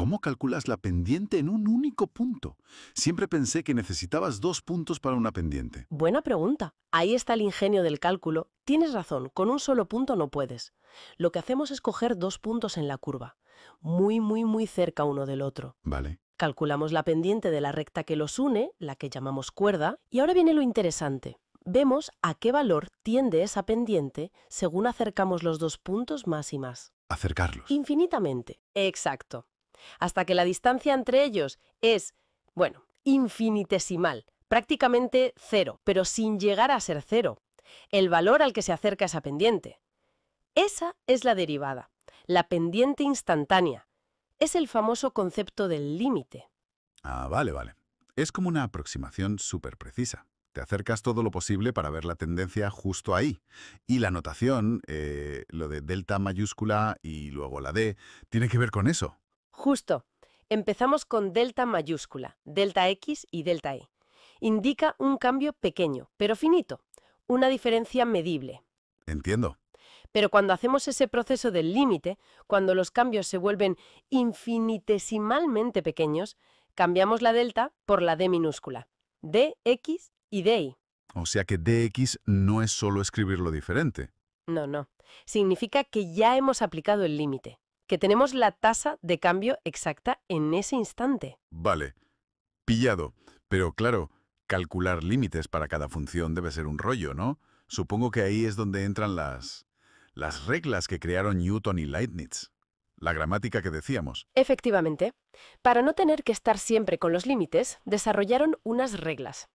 ¿Cómo calculas la pendiente en un único punto? Siempre pensé que necesitabas dos puntos para una pendiente. Buena pregunta. Ahí está el ingenio del cálculo. Tienes razón, con un solo punto no puedes. Lo que hacemos es coger dos puntos en la curva, muy, muy, muy cerca uno del otro. Vale. Calculamos la pendiente de la recta que los une, la que llamamos cuerda, y ahora viene lo interesante. Vemos a qué valor tiende esa pendiente según acercamos los dos puntos más y más. Acercarlos. Infinitamente. Exacto. Hasta que la distancia entre ellos es, bueno, infinitesimal, prácticamente cero, pero sin llegar a ser cero. El valor al que se acerca esa pendiente. Esa es la derivada, la pendiente instantánea. Es el famoso concepto del límite. Ah, vale, vale. Es como una aproximación súper precisa. Te acercas todo lo posible para ver la tendencia justo ahí. Y la notación, eh, lo de delta mayúscula y luego la D, tiene que ver con eso. Justo. Empezamos con delta mayúscula, delta X y delta Y. Indica un cambio pequeño, pero finito, una diferencia medible. Entiendo. Pero cuando hacemos ese proceso del límite, cuando los cambios se vuelven infinitesimalmente pequeños, cambiamos la delta por la D minúscula. dx y dy. O sea que dx no es solo escribirlo diferente. No, no. Significa que ya hemos aplicado el límite, que tenemos la tasa de cambio exacta en ese instante. Vale. Pillado. Pero claro, calcular límites para cada función debe ser un rollo, ¿no? Supongo que ahí es donde entran las... las reglas que crearon Newton y Leibniz. La gramática que decíamos. Efectivamente. Para no tener que estar siempre con los límites, desarrollaron unas reglas.